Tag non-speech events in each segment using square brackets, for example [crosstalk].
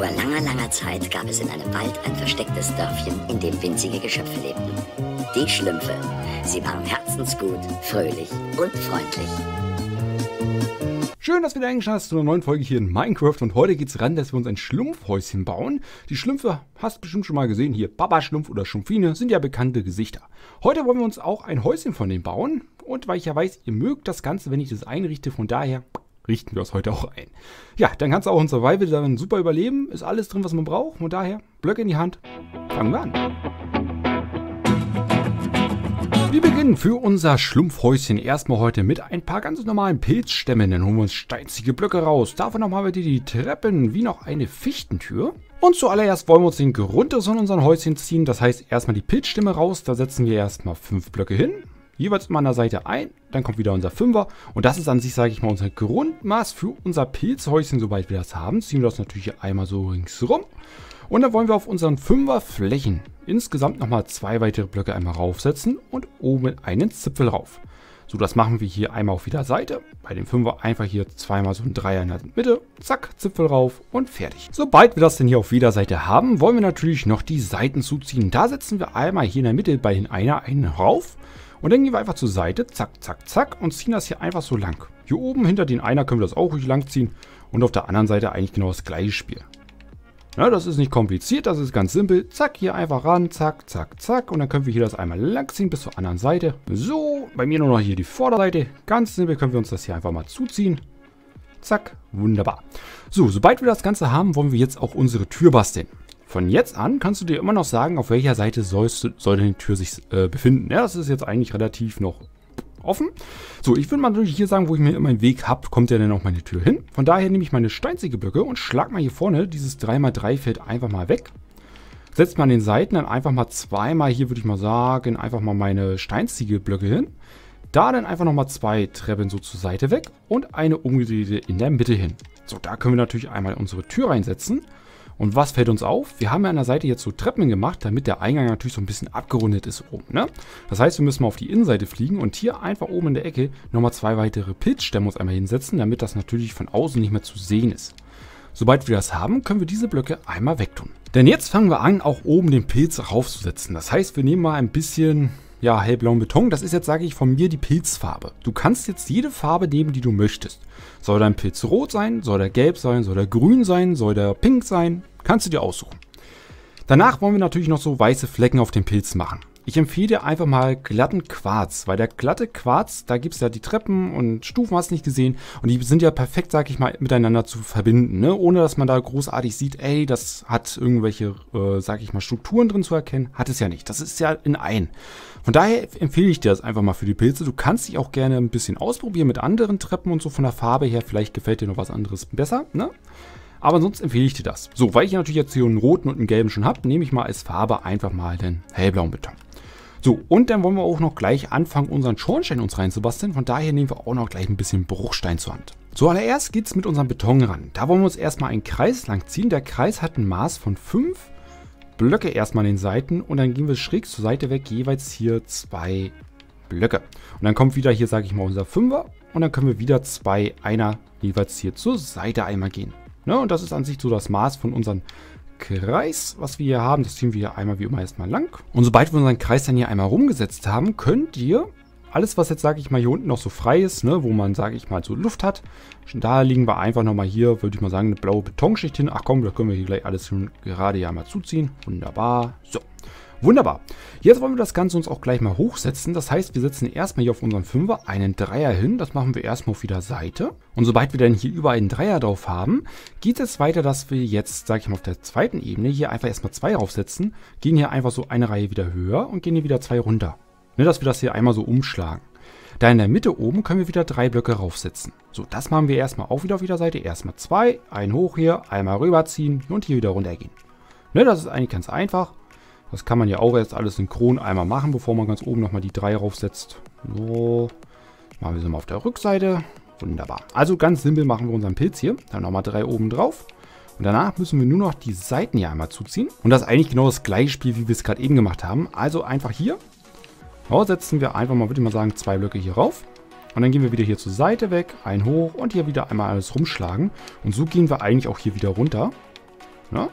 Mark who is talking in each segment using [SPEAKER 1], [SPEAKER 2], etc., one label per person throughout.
[SPEAKER 1] Vor langer, langer Zeit gab es in einem Wald ein verstecktes Dörfchen, in dem winzige Geschöpfe lebten. Die Schlümpfe. Sie waren herzensgut, fröhlich und freundlich.
[SPEAKER 2] Schön, dass du wieder eingeschaltet hast zu einer neuen Folge hier in Minecraft und heute geht es ran, dass wir uns ein Schlumpfhäuschen bauen. Die Schlümpfe hast du bestimmt schon mal gesehen, hier Baba Schlumpf oder Schlumpfine sind ja bekannte Gesichter. Heute wollen wir uns auch ein Häuschen von denen bauen und weil ich ja weiß, ihr mögt das Ganze, wenn ich das einrichte, von daher richten wir es heute auch ein. Ja, dann kannst du auch in Survival dann super überleben, ist alles drin, was man braucht, von daher Blöcke in die Hand, fangen wir an. Wir beginnen für unser Schlumpfhäuschen erstmal heute mit ein paar ganz normalen Pilzstämmen. Dann holen wir uns steinzige Blöcke raus. Davon haben wir die Treppen wie noch eine Fichtentür. Und zuallererst wollen wir uns den Grundriss von unserem Häuschen ziehen. Das heißt erstmal die Pilzstämme raus. Da setzen wir erstmal fünf Blöcke hin. Jeweils immer an der Seite ein. Dann kommt wieder unser Fünfer. Und das ist an sich, sage ich mal, unser Grundmaß für unser Pilzhäuschen, sobald wir das haben. Ziehen wir das natürlich einmal so ringsrum. Und dann wollen wir auf unseren Fünfer Flächen insgesamt nochmal zwei weitere Blöcke einmal raufsetzen und oben einen Zipfel rauf. So, das machen wir hier einmal auf jeder Seite. Bei dem Fünfer einfach hier zweimal so ein Dreier in der Mitte. Zack, Zipfel rauf und fertig. Sobald wir das denn hier auf jeder Seite haben, wollen wir natürlich noch die Seiten zuziehen. Da setzen wir einmal hier in der Mitte bei den Einer einen rauf. Und dann gehen wir einfach zur Seite, zack, zack, zack und ziehen das hier einfach so lang. Hier oben hinter den Einer können wir das auch ruhig lang ziehen. Und auf der anderen Seite eigentlich genau das gleiche Spiel. Ja, das ist nicht kompliziert, das ist ganz simpel. Zack, hier einfach ran, zack, zack, zack. Und dann können wir hier das einmal langziehen bis zur anderen Seite. So, bei mir nur noch hier die Vorderseite. Ganz simpel können wir uns das hier einfach mal zuziehen. Zack, wunderbar. So, sobald wir das Ganze haben, wollen wir jetzt auch unsere Tür basteln. Von jetzt an kannst du dir immer noch sagen, auf welcher Seite sollst du, soll die Tür sich äh, befinden. Ja, das ist jetzt eigentlich relativ noch offen. So, ich würde mal natürlich hier sagen, wo ich mir immer einen Weg habe, kommt ja dann auch meine Tür hin. Von daher nehme ich meine Steinziegelblöcke und schlag mal hier vorne dieses 3x3-Feld einfach mal weg. Setzt mal an den Seiten dann einfach mal zweimal hier, würde ich mal sagen, einfach mal meine Steinziegelblöcke hin. Da dann einfach nochmal zwei Treppen so zur Seite weg und eine umgedrehte in der Mitte hin. So, da können wir natürlich einmal unsere Tür reinsetzen. Und was fällt uns auf? Wir haben ja an der Seite jetzt so Treppen gemacht, damit der Eingang natürlich so ein bisschen abgerundet ist oben. Ne? Das heißt, wir müssen mal auf die Innenseite fliegen und hier einfach oben in der Ecke nochmal zwei weitere Pilzstämme uns einmal hinsetzen, damit das natürlich von außen nicht mehr zu sehen ist. Sobald wir das haben, können wir diese Blöcke einmal wegtun. Denn jetzt fangen wir an, auch oben den Pilz raufzusetzen. Das heißt, wir nehmen mal ein bisschen ja, hellblauen Beton. Das ist jetzt, sage ich, von mir die Pilzfarbe. Du kannst jetzt jede Farbe nehmen, die du möchtest. Soll dein Pilz rot sein? Soll der gelb sein? Soll der grün sein? Soll der pink sein? Kannst du dir aussuchen. Danach wollen wir natürlich noch so weiße Flecken auf dem Pilz machen. Ich empfehle dir einfach mal glatten Quarz, weil der glatte Quarz, da gibt es ja die Treppen und Stufen, hast du nicht gesehen. Und die sind ja perfekt, sag ich mal, miteinander zu verbinden, ne? ohne dass man da großartig sieht, ey, das hat irgendwelche, äh, sag ich mal, Strukturen drin zu erkennen. Hat es ja nicht. Das ist ja in ein. Von daher empfehle ich dir das einfach mal für die Pilze. Du kannst dich auch gerne ein bisschen ausprobieren mit anderen Treppen und so von der Farbe her. Vielleicht gefällt dir noch was anderes besser, ne? Aber sonst empfehle ich dir das. So, weil ich natürlich jetzt hier einen roten und einen gelben schon habe, nehme ich mal als Farbe einfach mal den hellblauen Beton. So, und dann wollen wir auch noch gleich anfangen, unseren Schornstein uns reinzubasteln. Von daher nehmen wir auch noch gleich ein bisschen Bruchstein zur Hand. Zuallererst geht es mit unserem Beton ran. Da wollen wir uns erstmal einen Kreis lang ziehen. Der Kreis hat ein Maß von 5 Blöcke erstmal an den Seiten und dann gehen wir schräg zur Seite weg, jeweils hier zwei Blöcke. Und dann kommt wieder hier, sage ich mal, unser Fünfer und dann können wir wieder zwei Einer jeweils hier zur Seite einmal gehen. Ne? Und das ist an sich so das Maß von unserem Kreis, was wir hier haben. Das ziehen wir hier einmal wie immer erstmal lang. Und sobald wir unseren Kreis dann hier einmal rumgesetzt haben, könnt ihr alles, was jetzt, sage ich mal, hier unten noch so frei ist, ne, wo man, sage ich mal, so Luft hat, da liegen wir einfach nochmal hier, würde ich mal sagen, eine blaue Betonschicht hin. Ach komm, da können wir hier gleich alles gerade ja mal zuziehen. Wunderbar. So. Wunderbar. Jetzt wollen wir das Ganze uns auch gleich mal hochsetzen. Das heißt, wir setzen erstmal hier auf unseren Fünfer einen Dreier hin. Das machen wir erstmal auf wieder Seite. Und sobald wir dann hier überall einen Dreier drauf haben, geht es weiter, dass wir jetzt, sage ich mal, auf der zweiten Ebene hier einfach erstmal zwei draufsetzen, gehen hier einfach so eine Reihe wieder höher und gehen hier wieder zwei runter. Ne, dass wir das hier einmal so umschlagen. Da in der Mitte oben können wir wieder drei Blöcke raufsetzen. So, das machen wir erstmal auch wieder auf jeder Seite. Erstmal zwei, ein hoch hier, einmal rüberziehen und hier wieder runtergehen. Ne, das ist eigentlich ganz einfach. Das kann man ja auch erst alles synchron einmal machen, bevor man ganz oben nochmal die 3 raufsetzt. So, machen wir sie mal auf der Rückseite. Wunderbar. Also ganz simpel machen wir unseren Pilz hier. Dann nochmal 3 oben drauf. Und danach müssen wir nur noch die Seiten hier einmal zuziehen. Und das ist eigentlich genau das gleiche Spiel, wie wir es gerade eben gemacht haben. Also einfach hier. So, setzen wir einfach mal, würde ich mal sagen, zwei Blöcke hier rauf. Und dann gehen wir wieder hier zur Seite weg, ein hoch und hier wieder einmal alles rumschlagen. Und so gehen wir eigentlich auch hier wieder runter. Ne?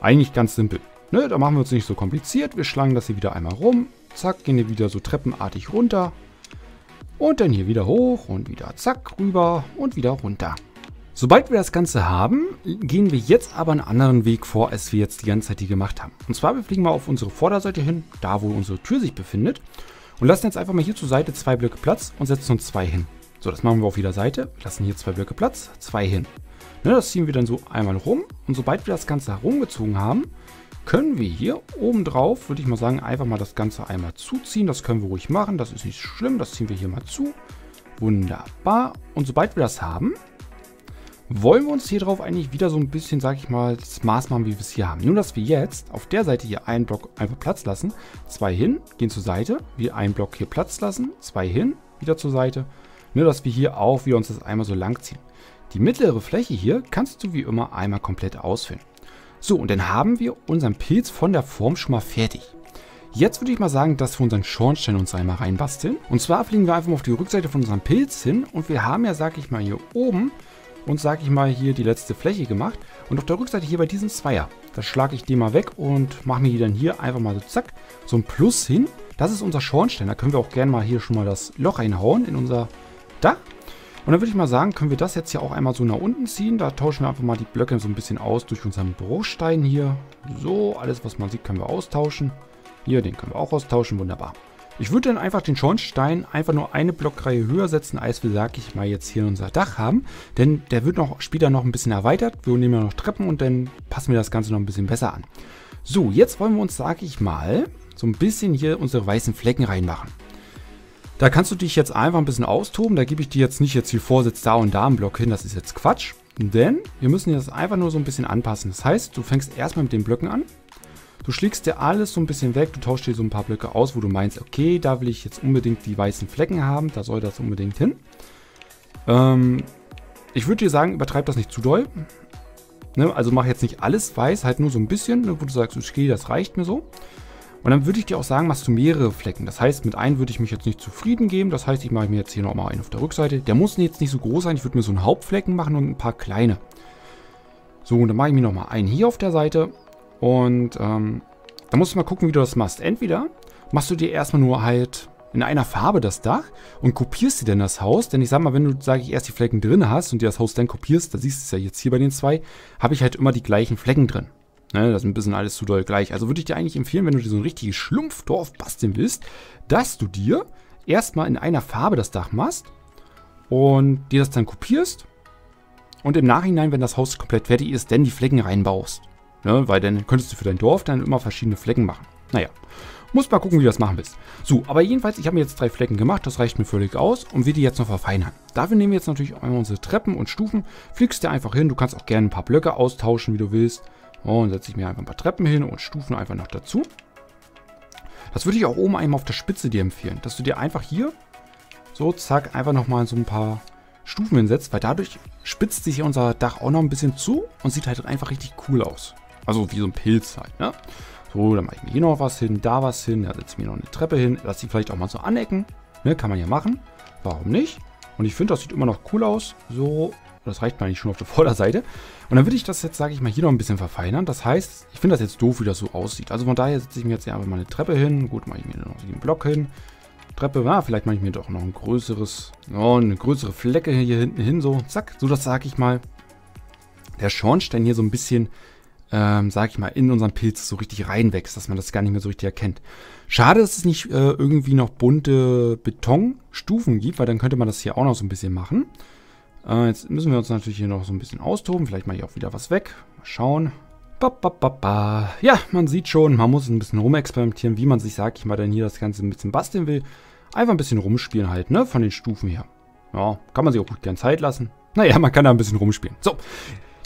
[SPEAKER 2] Eigentlich ganz simpel. Ne? Da machen wir uns nicht so kompliziert. Wir schlagen das hier wieder einmal rum. Zack, gehen hier wieder so treppenartig runter. Und dann hier wieder hoch und wieder zack rüber und wieder runter. Sobald wir das Ganze haben, gehen wir jetzt aber einen anderen Weg vor, als wir jetzt die ganze Zeit hier gemacht haben. Und zwar, wir fliegen mal auf unsere Vorderseite hin, da wo unsere Tür sich befindet. Und lassen jetzt einfach mal hier zur Seite zwei Blöcke Platz und setzen uns zwei hin. So, das machen wir auf jeder Seite. Lassen hier zwei Blöcke Platz, zwei hin. Ne, das ziehen wir dann so einmal rum. Und sobald wir das Ganze herumgezogen haben, können wir hier oben drauf, würde ich mal sagen, einfach mal das Ganze einmal zuziehen. Das können wir ruhig machen, das ist nicht schlimm. Das ziehen wir hier mal zu. Wunderbar. Und sobald wir das haben, wollen wir uns hier drauf eigentlich wieder so ein bisschen, sag ich mal, das Maß machen, wie wir es hier haben. Nur, dass wir jetzt auf der Seite hier einen Block einfach Platz lassen, zwei hin, gehen zur Seite, wir einen Block hier Platz lassen, zwei hin, wieder zur Seite. Nur, dass wir hier auch wieder uns das einmal so lang ziehen. Die mittlere Fläche hier kannst du wie immer einmal komplett ausfüllen. So, und dann haben wir unseren Pilz von der Form schon mal fertig. Jetzt würde ich mal sagen, dass wir unseren Schornstein uns einmal reinbasteln. Und zwar fliegen wir einfach mal auf die Rückseite von unserem Pilz hin und wir haben ja, sag ich mal, hier oben und sag ich mal hier die letzte Fläche gemacht. Und auf der Rückseite hier bei diesem Zweier, da schlage ich den mal weg und mache mir dann hier einfach mal so zack, so ein Plus hin. Das ist unser Schornstein. Da können wir auch gerne mal hier schon mal das Loch reinhauen in unser Dach. Und dann würde ich mal sagen, können wir das jetzt hier auch einmal so nach unten ziehen. Da tauschen wir einfach mal die Blöcke so ein bisschen aus durch unseren Bruchstein hier. So, alles was man sieht, können wir austauschen. Hier, den können wir auch austauschen, wunderbar. Ich würde dann einfach den Schornstein einfach nur eine Blockreihe höher setzen, als wir, sag ich mal, jetzt hier unser Dach haben. Denn der wird noch später noch ein bisschen erweitert. Wir nehmen ja noch Treppen und dann passen wir das Ganze noch ein bisschen besser an. So, jetzt wollen wir uns, sag ich mal, so ein bisschen hier unsere weißen Flecken reinmachen. Da kannst du dich jetzt einfach ein bisschen austoben. Da gebe ich dir jetzt nicht jetzt hier Vorsitz da und da einen Block hin. Das ist jetzt Quatsch. Denn wir müssen das einfach nur so ein bisschen anpassen. Das heißt, du fängst erstmal mit den Blöcken an. Du schlägst dir alles so ein bisschen weg, du tauschst dir so ein paar Blöcke aus, wo du meinst, okay, da will ich jetzt unbedingt die weißen Flecken haben, da soll das unbedingt hin. Ähm, ich würde dir sagen, übertreib das nicht zu doll. Ne? Also mach jetzt nicht alles weiß, halt nur so ein bisschen, ne, wo du sagst, okay, das reicht mir so. Und dann würde ich dir auch sagen, machst du mehrere Flecken. Das heißt, mit einem würde ich mich jetzt nicht zufrieden geben. Das heißt, ich mache mir jetzt hier nochmal einen auf der Rückseite. Der muss jetzt nicht so groß sein. Ich würde mir so einen Hauptflecken machen und ein paar kleine. So, und dann mache ich mir nochmal einen hier auf der Seite und ähm, da musst du mal gucken, wie du das machst. Entweder machst du dir erstmal nur halt in einer Farbe das Dach und kopierst dir dann das Haus. Denn ich sag mal, wenn du, sage ich, erst die Flecken drin hast und dir das Haus dann kopierst, da siehst du es ja jetzt hier bei den zwei, habe ich halt immer die gleichen Flecken drin. Ne, das ist ein bisschen alles zu doll gleich. Also würde ich dir eigentlich empfehlen, wenn du dir so ein richtiges Schlumpfdorf basteln willst, dass du dir erstmal in einer Farbe das Dach machst und dir das dann kopierst und im Nachhinein, wenn das Haus komplett fertig ist, dann die Flecken reinbaust. Ne? Weil dann könntest du für dein Dorf dann immer verschiedene Flecken machen. Naja, muss mal gucken, wie du das machen willst. So, aber jedenfalls, ich habe mir jetzt drei Flecken gemacht, das reicht mir völlig aus und will die jetzt noch verfeinern. Dafür nehmen wir jetzt natürlich einmal unsere Treppen und Stufen, fliegst dir einfach hin, du kannst auch gerne ein paar Blöcke austauschen, wie du willst. Und setze ich mir einfach ein paar Treppen hin und Stufen einfach noch dazu. Das würde ich auch oben einmal auf der Spitze dir empfehlen, dass du dir einfach hier so, zack, einfach nochmal so ein paar Stufen hinsetzt, weil dadurch spitzt sich unser Dach auch noch ein bisschen zu und sieht halt einfach richtig cool aus. Also wie so ein Pilz halt, ne? So, dann mache ich mir hier noch was hin, da was hin, da setze ich mir noch eine Treppe hin, lasse die vielleicht auch mal so anecken, ne? Kann man ja machen. Warum nicht? Und ich finde, das sieht immer noch cool aus. So, das reicht mir eigentlich schon auf der [laughs] Vorderseite. Und dann würde ich das jetzt, sage ich mal, hier noch ein bisschen verfeinern. Das heißt, ich finde das jetzt doof, wie das so aussieht. Also von daher setze ich mir jetzt hier einfach mal eine Treppe hin. Gut, mache ich mir noch den Block hin. Treppe, ja, vielleicht mache ich mir doch noch ein größeres, oh, eine größere Flecke hier hinten hin, so, zack. So, das sage ich mal, der Schornstein hier so ein bisschen ähm, sag ich mal, in unseren Pilz so richtig reinwächst, dass man das gar nicht mehr so richtig erkennt. Schade, dass es nicht äh, irgendwie noch bunte Betonstufen gibt, weil dann könnte man das hier auch noch so ein bisschen machen. Äh, jetzt müssen wir uns natürlich hier noch so ein bisschen austoben. Vielleicht mache ich auch wieder was weg. Mal schauen. Ba, ba, ba. Ja, man sieht schon, man muss ein bisschen rumexperimentieren, wie man sich, sag ich mal, dann hier das Ganze ein bisschen basteln will. Einfach ein bisschen rumspielen halt, ne, von den Stufen her. Ja, kann man sich auch gut gern Zeit lassen. Naja, man kann da ein bisschen rumspielen. So,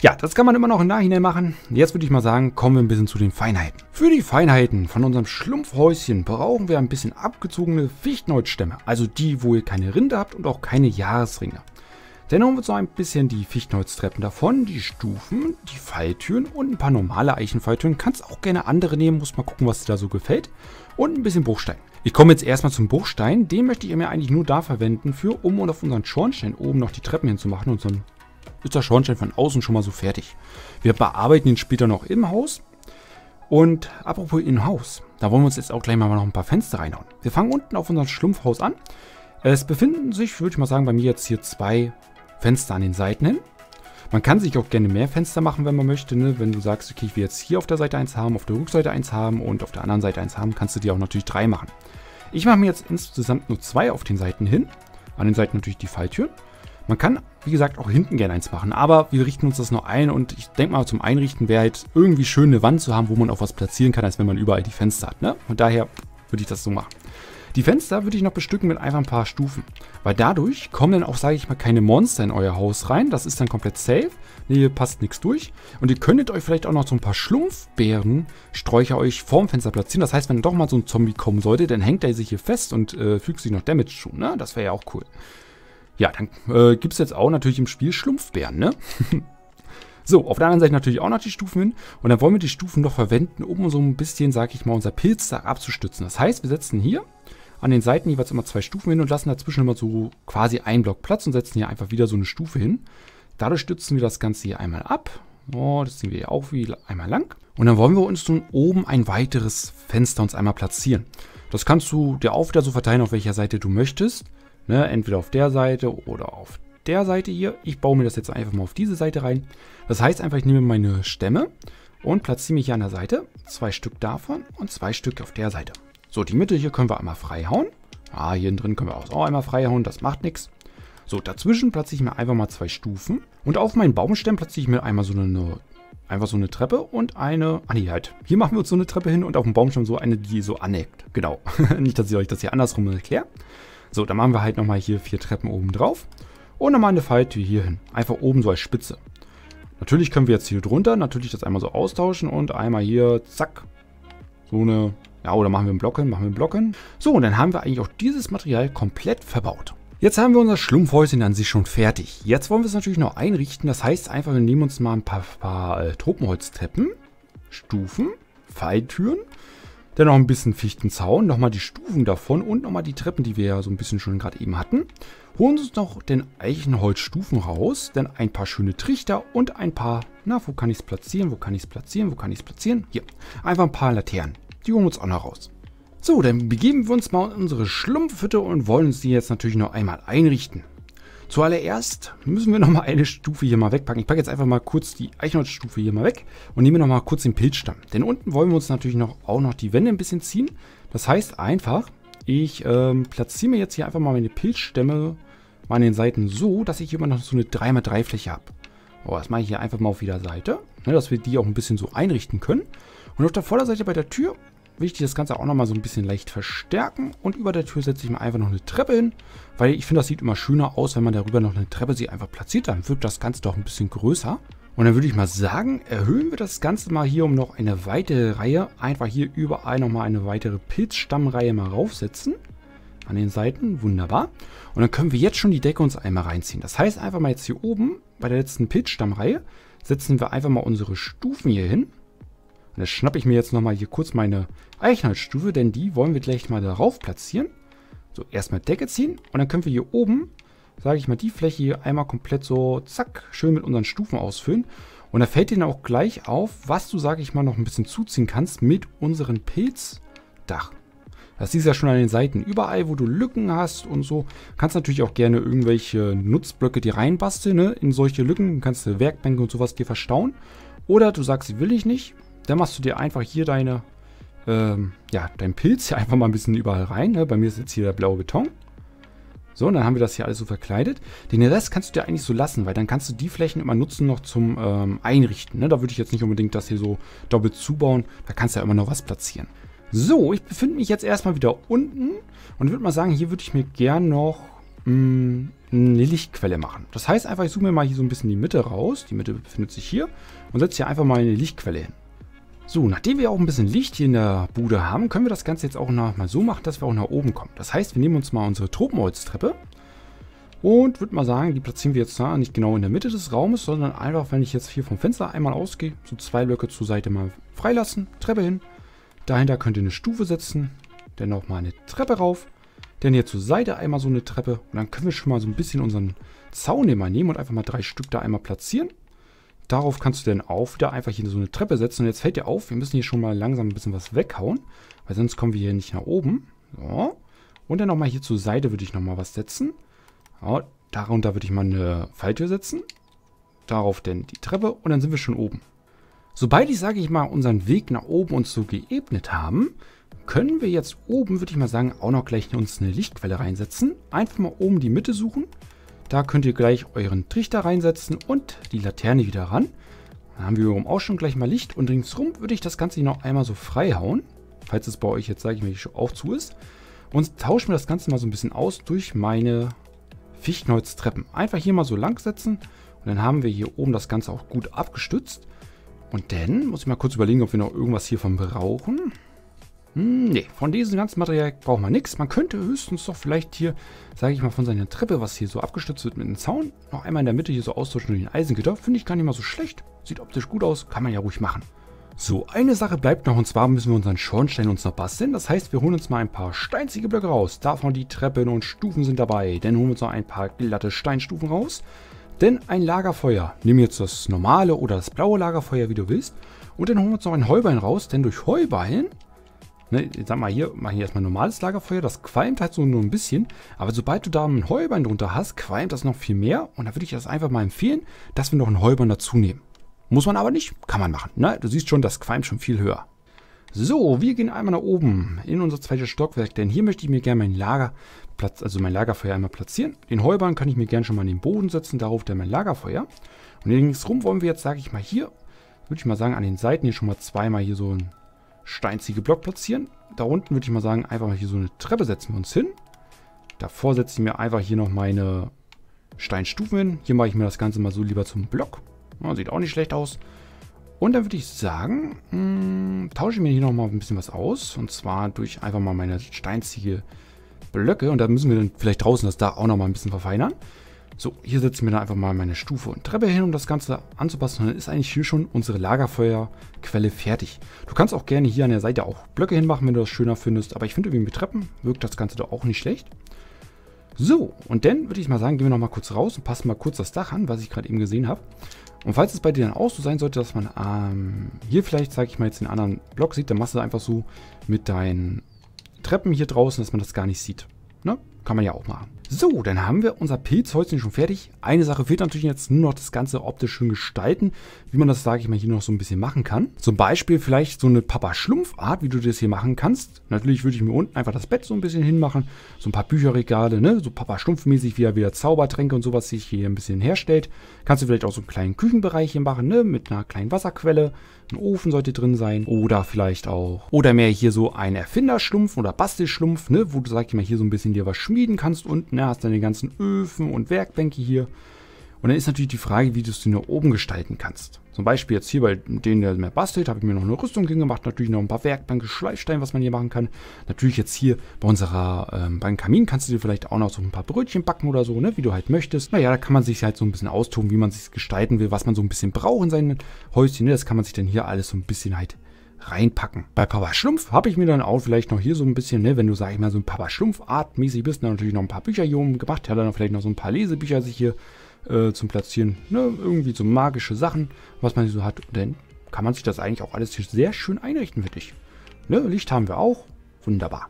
[SPEAKER 2] ja, das kann man immer noch im Nachhinein machen. Jetzt würde ich mal sagen, kommen wir ein bisschen zu den Feinheiten. Für die Feinheiten von unserem Schlumpfhäuschen brauchen wir ein bisschen abgezogene Fichtenholzstämme. Also die, wo ihr keine Rinde habt und auch keine Jahresringe. Dann haben wir so ein bisschen die Fichtenholztreppen davon, die Stufen, die Falltüren und ein paar normale Eichenfalltüren. Kannst auch gerne andere nehmen, muss mal gucken, was dir da so gefällt. Und ein bisschen Bruchstein. Ich komme jetzt erstmal zum Bruchstein. Den möchte ich mir eigentlich nur da verwenden, für um auf unseren Schornstein oben noch die Treppen hinzumachen und so ein ist der Schornstein von außen schon mal so fertig. Wir bearbeiten ihn später noch im Haus. Und apropos im Haus, da wollen wir uns jetzt auch gleich mal noch ein paar Fenster reinhauen. Wir fangen unten auf unserem Schlumpfhaus an. Es befinden sich, würde ich mal sagen, bei mir jetzt hier zwei Fenster an den Seiten hin. Man kann sich auch gerne mehr Fenster machen, wenn man möchte. Ne? Wenn du sagst, okay, ich will jetzt hier auf der Seite eins haben, auf der Rückseite eins haben und auf der anderen Seite eins haben, kannst du dir auch natürlich drei machen. Ich mache mir jetzt insgesamt nur zwei auf den Seiten hin. An den Seiten natürlich die Falltüren. Man kann, wie gesagt, auch hinten gerne eins machen, aber wir richten uns das nur ein und ich denke mal, zum Einrichten wäre halt irgendwie schön eine Wand zu haben, wo man auch was platzieren kann, als wenn man überall die Fenster hat. Ne? Und daher würde ich das so machen. Die Fenster würde ich noch bestücken mit einfach ein paar Stufen. Weil dadurch kommen dann auch, sage ich mal, keine Monster in euer Haus rein. Das ist dann komplett safe. Hier passt nichts durch. Und ihr könntet euch vielleicht auch noch so ein paar Schlumpfbeerensträucher euch vorm Fenster platzieren. Das heißt, wenn doch mal so ein Zombie kommen sollte, dann hängt er sich hier fest und äh, fügt sich noch Damage zu. Ne? Das wäre ja auch cool. Ja, dann äh, gibt es jetzt auch natürlich im Spiel Schlumpfbären, ne? [laughs] so, auf der anderen Seite natürlich auch noch die Stufen hin. Und dann wollen wir die Stufen noch verwenden, um so ein bisschen, sag ich mal, unser Pilz da abzustützen. Das heißt, wir setzen hier an den Seiten jeweils immer zwei Stufen hin und lassen dazwischen immer so quasi einen Block Platz und setzen hier einfach wieder so eine Stufe hin. Dadurch stützen wir das Ganze hier einmal ab. Oh, das ziehen wir hier auch wieder einmal lang. Und dann wollen wir uns nun oben ein weiteres Fenster uns einmal platzieren. Das kannst du dir auch wieder so verteilen, auf welcher Seite du möchtest. Ne, entweder auf der Seite oder auf der Seite hier. Ich baue mir das jetzt einfach mal auf diese Seite rein. Das heißt einfach, ich nehme meine Stämme und platziere mich hier an der Seite. Zwei Stück davon und zwei Stück auf der Seite. So, die Mitte hier können wir einmal frei hauen. Ah, hier drin können wir auch einmal frei hauen, das macht nichts. So, dazwischen platziere ich mir einfach mal zwei Stufen. Und auf meinen Baumstämm platziere ich mir einmal so eine, einfach so eine Treppe und eine, ah nee, halt, hier machen wir uns so eine Treppe hin und auf dem Baumstamm so eine, die so aneckt. Genau, [laughs] nicht, dass ich euch das hier andersrum erkläre. So, dann machen wir halt nochmal hier vier Treppen oben drauf. Und nochmal eine Falltür hier hin. Einfach oben so als Spitze. Natürlich können wir jetzt hier drunter natürlich das einmal so austauschen und einmal hier, zack, so eine ja, oder machen wir einen Block hin, machen wir einen Block hin. So, und dann haben wir eigentlich auch dieses Material komplett verbaut. Jetzt haben wir unser Schlumpfhäuschen an sich schon fertig. Jetzt wollen wir es natürlich noch einrichten. Das heißt einfach, wir nehmen uns mal ein paar, paar äh, Tropenholztreppen, Stufen, Falltüren, dann noch ein bisschen Fichtenzaun, nochmal die Stufen davon und nochmal die Treppen, die wir ja so ein bisschen schon gerade eben hatten. Holen uns noch den Eichenholzstufen raus, dann ein paar schöne Trichter und ein paar, na, wo kann ich es platzieren, wo kann ich es platzieren, wo kann ich es platzieren? Hier, einfach ein paar Laternen. Die holen wir uns auch noch raus. So, dann begeben wir uns mal in unsere Schlumpfhütte und wollen uns die jetzt natürlich noch einmal einrichten. Zuallererst müssen wir noch mal eine Stufe hier mal wegpacken. Ich packe jetzt einfach mal kurz die Eichenholzstufe hier mal weg und nehme noch mal kurz den Pilzstamm. Denn unten wollen wir uns natürlich noch, auch noch die Wände ein bisschen ziehen. Das heißt einfach, ich ähm, platziere mir jetzt hier einfach mal meine Pilzstämme mal an den Seiten so, dass ich immer noch so eine 3x3 Fläche habe. Oh, das mache ich hier einfach mal auf jeder Seite, ne, dass wir die auch ein bisschen so einrichten können. Und auf der Vorderseite bei der Tür ich das Ganze auch nochmal so ein bisschen leicht verstärken. Und über der Tür setze ich mir einfach noch eine Treppe hin, weil ich finde, das sieht immer schöner aus, wenn man darüber noch eine Treppe sich einfach platziert. Dann wirkt das Ganze doch ein bisschen größer. Und dann würde ich mal sagen, erhöhen wir das Ganze mal hier um noch eine weitere Reihe. Einfach hier überall nochmal eine weitere Pilzstammreihe mal raufsetzen. An den Seiten, wunderbar. Und dann können wir jetzt schon die Decke uns einmal reinziehen. Das heißt einfach mal jetzt hier oben bei der letzten Pilzstammreihe setzen wir einfach mal unsere Stufen hier hin. Und jetzt schnappe ich mir jetzt nochmal hier kurz meine Eichenholzstufe, denn die wollen wir gleich mal darauf platzieren. So, erstmal Decke ziehen und dann können wir hier oben, sage ich mal, die Fläche hier einmal komplett so, zack, schön mit unseren Stufen ausfüllen. Und da fällt dir dann auch gleich auf, was du, sage ich mal, noch ein bisschen zuziehen kannst mit unserem Pilzdach. Das siehst du ja schon an den Seiten. Überall, wo du Lücken hast und so, kannst natürlich auch gerne irgendwelche Nutzblöcke dir reinbasteln, ne? in solche Lücken. Kannst du Werkbänke und sowas dir verstauen. Oder du sagst, will ich nicht. Dann machst du dir einfach hier deine, ähm, ja, deinen Pilz hier einfach mal ein bisschen überall rein. Ne? Bei mir ist jetzt hier der blaue Beton. So, und dann haben wir das hier alles so verkleidet. Den Rest kannst du dir eigentlich so lassen, weil dann kannst du die Flächen immer nutzen noch zum ähm, Einrichten. Ne? Da würde ich jetzt nicht unbedingt das hier so doppelt zubauen. Da kannst du ja immer noch was platzieren. So, ich befinde mich jetzt erstmal wieder unten und würde mal sagen, hier würde ich mir gern noch mh, mm, eine Lichtquelle machen. Das heißt einfach, ich suche mir mal hier so ein bisschen die Mitte raus. Die Mitte befindet sich hier und setze hier einfach mal eine Lichtquelle hin. So, nachdem wir auch ein bisschen Licht hier in der Bude haben, können wir das Ganze jetzt auch noch mal so machen, dass wir auch nach oben kommen. Das heißt, wir nehmen uns mal unsere Tropenholztreppe und würde mal sagen, die platzieren wir jetzt da nicht genau in der Mitte des Raumes, sondern einfach, wenn ich jetzt hier vom Fenster einmal ausgehe, so zwei Blöcke zur Seite mal freilassen, Treppe hin. Dahinter könnt ihr eine Stufe setzen, dann nochmal eine Treppe rauf. Denn hier zur Seite einmal so eine Treppe. Und dann können wir schon mal so ein bisschen unseren Zaun nehmen und einfach mal drei Stück da einmal platzieren. Darauf kannst du dann auch wieder einfach hier so eine Treppe setzen. Und jetzt fällt dir auf, wir müssen hier schon mal langsam ein bisschen was weghauen. Weil sonst kommen wir hier nicht nach oben. So. Und dann nochmal hier zur Seite würde ich nochmal was setzen. Ja, darunter würde ich mal eine Falltür setzen. Darauf dann die Treppe und dann sind wir schon oben. Sobald ich, sage ich mal, unseren Weg nach oben uns so geebnet haben, können wir jetzt oben, würde ich mal sagen, auch noch gleich uns eine Lichtquelle reinsetzen. Einfach mal oben die Mitte suchen. Da könnt ihr gleich euren Trichter reinsetzen und die Laterne wieder ran. Dann haben wir oben auch schon gleich mal Licht und ringsrum würde ich das Ganze noch einmal so frei hauen. Falls es bei euch jetzt, sage ich mal, auch zu ist. Und tauschen wir das Ganze mal so ein bisschen aus durch meine Fichtenholztreppen. Einfach hier mal so lang setzen und dann haben wir hier oben das Ganze auch gut abgestützt. Und dann muss ich mal kurz überlegen, ob wir noch irgendwas hiervon brauchen. Hm, nee, von diesem ganzen Material braucht man nichts. Man könnte höchstens doch vielleicht hier, sage ich mal, von seiner Treppe, was hier so abgestützt wird mit dem Zaun, noch einmal in der Mitte hier so austauschen durch ein Eisengitter. Finde ich gar nicht mal so schlecht. Sieht optisch gut aus, kann man ja ruhig machen. So, eine Sache bleibt noch und zwar müssen wir unseren Schornstein uns noch basteln. Das heißt, wir holen uns mal ein paar Steinziegelblöcke raus. Davon die Treppen und Stufen sind dabei. Dann holen wir uns noch ein paar glatte Steinstufen raus. Denn ein Lagerfeuer. Nimm jetzt das normale oder das blaue Lagerfeuer, wie du willst. Und dann holen wir uns noch ein Heuballen raus. Denn durch Heuballen, ne, sag mal hier, machen wir erstmal normales Lagerfeuer. Das qualmt halt so nur ein bisschen. Aber sobald du da ein Heuballen drunter hast, qualmt das noch viel mehr. Und da würde ich das einfach mal empfehlen, dass wir noch ein Heuballen dazu nehmen. Muss man aber nicht, kann man machen. Ne? Du siehst schon, das qualmt schon viel höher. So, wir gehen einmal nach oben in unser zweites Stockwerk, denn hier möchte ich mir gerne mein Lagerplatz, also mein Lagerfeuer einmal platzieren. Den Heuballen kann ich mir gerne schon mal in den Boden setzen, darauf dann mein Lagerfeuer. Und linksrum wollen wir jetzt, sage ich mal, hier, würde ich mal sagen, an den Seiten hier schon mal zweimal hier so ein Steinziegelblock platzieren. Da unten würde ich mal sagen, einfach mal hier so eine Treppe setzen wir uns hin. Davor setze ich mir einfach hier noch meine Steinstufen hin. Hier mache ich mir das Ganze mal so lieber zum Block. Ja, sieht auch nicht schlecht aus. Und dann würde ich sagen, mh, hm, tausche ich mir hier nochmal ein bisschen was aus. Und zwar durch einfach mal meine steinziege Blöcke. Und da müssen wir dann vielleicht draußen das da auch nochmal ein bisschen verfeinern. So, hier setzen wir dann einfach mal meine Stufe und Treppe hin, um das Ganze anzupassen. Und dann ist eigentlich hier schon unsere Lagerfeuerquelle fertig. Du kannst auch gerne hier an der Seite auch Blöcke hinmachen, wenn du das schöner findest. Aber ich finde, irgendwie mit Treppen wirkt das Ganze doch auch nicht schlecht. So, und dann würde ich mal sagen, gehen wir nochmal kurz raus und passen mal kurz das Dach an, was ich gerade eben gesehen habe. Und falls es bei dir dann auch so sein sollte, dass man ähm, hier vielleicht, sage ich mal, jetzt den anderen Block sieht, dann machst du einfach so mit deinen Treppen hier draußen, dass man das gar nicht sieht. Ne? Kann man ja auch machen. So, dann haben wir unser Pilzhäuschen schon fertig. Eine Sache fehlt natürlich jetzt nur noch das Ganze optisch schön gestalten, wie man das, sage ich mal, hier noch so ein bisschen machen kann. Zum Beispiel vielleicht so eine Papa-Schlumpf-Art, wie du das hier machen kannst. Natürlich würde ich mir unten einfach das Bett so ein bisschen hinmachen, so ein paar Bücherregale, ne, so Papa-Schlumpf-mäßig, wie er wieder Zaubertränke und sowas sich hier ein bisschen herstellt. Kannst du vielleicht auch so einen kleinen Küchenbereich hier machen, ne, mit einer kleinen Wasserquelle. Ein Ofen sollte drin sein. Oder vielleicht auch, oder mehr hier so ein Erfinderschlumpf oder Bastelschlumpf, ne, wo du, sag ich mal, hier so ein bisschen dir was schmieden kannst unten, ne, hast dann die ganzen Öfen und Werkbänke hier. Und dann ist natürlich die Frage, wie du es dir nach oben gestalten kannst. Zum Beispiel jetzt hier bei denen, der mehr bastelt, habe ich mir noch eine Rüstung hingemacht. Natürlich noch ein paar Werkbänke, Schleifsteine, was man hier machen kann. Natürlich jetzt hier bei unserer, ähm, beim Kamin kannst du dir vielleicht auch noch so ein paar Brötchen backen oder so, ne, wie du halt möchtest. Naja, da kann man sich halt so ein bisschen austoben, wie man sich gestalten will, was man so ein bisschen braucht in seinen Häuschen. Ne? Das kann man sich dann hier alles so ein bisschen halt reinpacken. Bei Papa Schlumpf habe ich mir dann auch vielleicht noch hier so ein bisschen, ne, wenn du, sag ich mal, so ein Papa Schlumpf-Art mäßig bist, dann natürlich noch ein paar Bücher hier oben gemacht. Ja, dann vielleicht noch so ein paar Lesebücher sich hier äh, zum Platzieren. Ne, irgendwie so magische Sachen, was man so hat. Denn kann man sich das eigentlich auch alles hier sehr schön einrichten, finde ich. Ne, Licht haben wir auch. Wunderbar.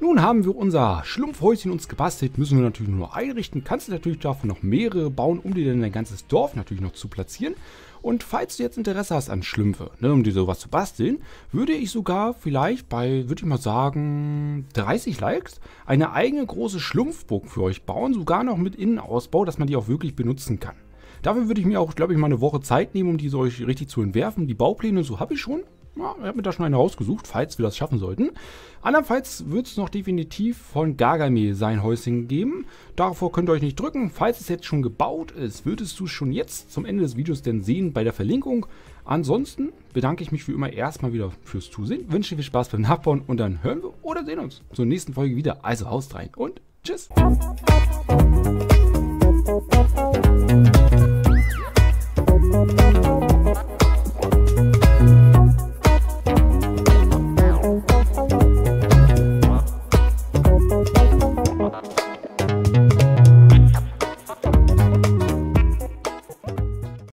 [SPEAKER 2] Nun haben wir unser Schlumpfhäuschen uns gebastelt, müssen wir natürlich nur einrichten. Kannst du natürlich davon noch mehrere bauen, um dir dann dein ganzes Dorf natürlich noch zu platzieren. Und falls du jetzt Interesse hast an Schlümpfe, ne, um dir sowas zu basteln, würde ich sogar vielleicht bei, würde ich mal sagen, 30 Likes eine eigene große Schlumpfburg für euch bauen, sogar noch mit Innenausbau, dass man die auch wirklich benutzen kann. Dafür würde ich mir auch, glaube ich, mal eine Woche Zeit nehmen, um die so euch richtig zu entwerfen. Die Baupläne so habe ich schon. Ja, ich habe mir da schon eine rausgesucht, falls wir das schaffen sollten. Andernfalls wird es noch definitiv von Gargamel sein Häuschen geben. Davor könnt ihr euch nicht drücken. Falls es jetzt schon gebaut ist, würdest du es schon jetzt zum Ende des Videos denn sehen bei der Verlinkung. Ansonsten bedanke ich mich wie immer erstmal wieder fürs Zusehen. Wünsche viel Spaß beim Nachbauen und dann hören wir oder sehen uns zur nächsten Folge wieder. Also haust rein und tschüss.